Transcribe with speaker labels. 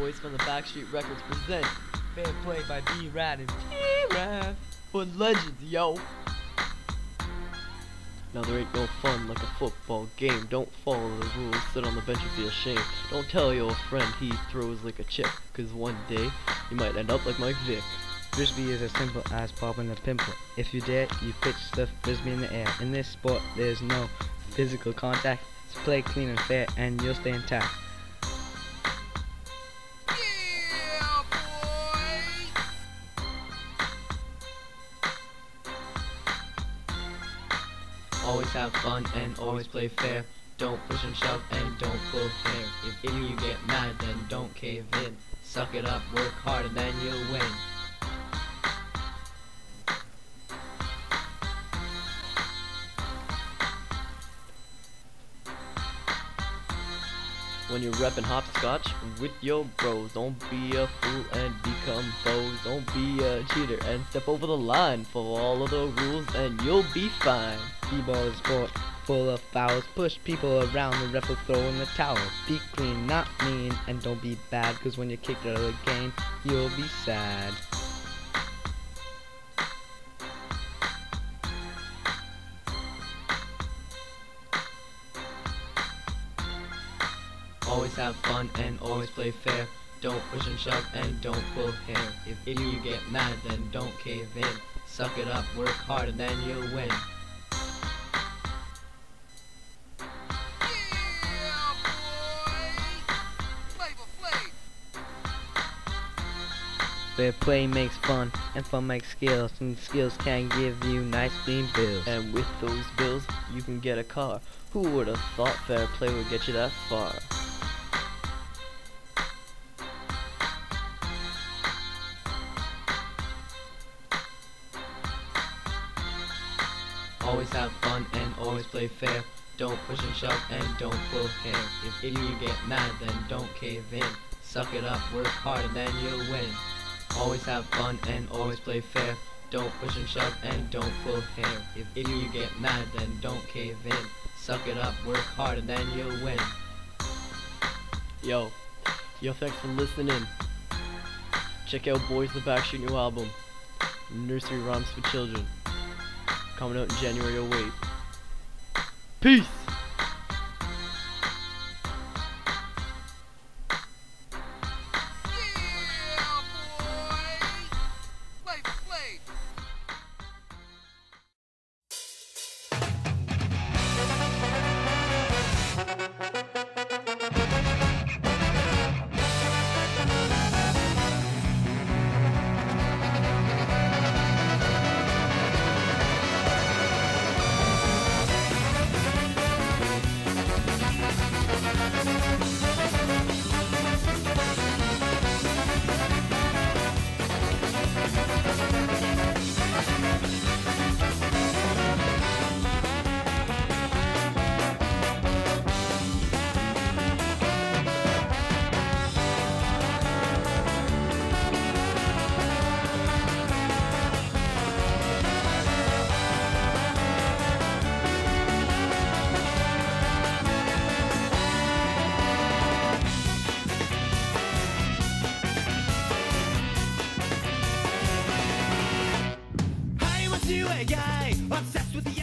Speaker 1: boys from the Backstreet Records present
Speaker 2: Fair play by B Rad and
Speaker 1: T-Rap for legends, yo. Now there ain't no fun like a football game. Don't follow the rules, sit on the bench and feel ashamed. Don't tell your friend he throws like a chip, cause one day you might end up like Mike Vick.
Speaker 2: Frisbee is as simple as popping a pimple. If you dare, you pitch the frisbee in the air. In this sport, there's no physical contact. It's play clean and fair, and you'll stay intact.
Speaker 1: Always have fun and always play fair. Don't push and shove and don't pull hair. If, if you get mad, then don't cave in. Suck it up, work hard, and then you'll win. When you're reppin' hopscotch with your bros, don't be a fool and become foes. Don't be a cheater and step over the line. Follow all of the rules and you'll be fine.
Speaker 2: B-ball is sport full of fouls. Push people around, the ref will throw in the towel. Be clean, not mean, and don't be bad, cause when you're kicked out of the game, you'll be sad.
Speaker 1: Always have fun and always play fair. Don't push and shove and don't pull hair. If, if you get mad, then don't cave in. Suck it up, work hard, and then you'll win.
Speaker 3: Yeah, boy!
Speaker 2: Fair play makes fun, and fun makes skills, and skills can give you nice clean bills.
Speaker 1: And with those bills, you can get a car. Who would have thought fair play would get you that far? Always have fun and always play fair. Don't push and shove and don't pull hair. If, if you get mad, then don't cave in. Suck it up, work hard, and then you'll win. Always have fun and always play fair. Don't push and shove and don't pull hair. If, if you get mad, then don't cave in. Suck it up, work hard, and then you'll win. Yo, yo, thanks for listening. Check out Boys the Backstreet new album, Nursery Rhymes for Children, coming out in January 08. Peace!
Speaker 4: you a guy obsessed with the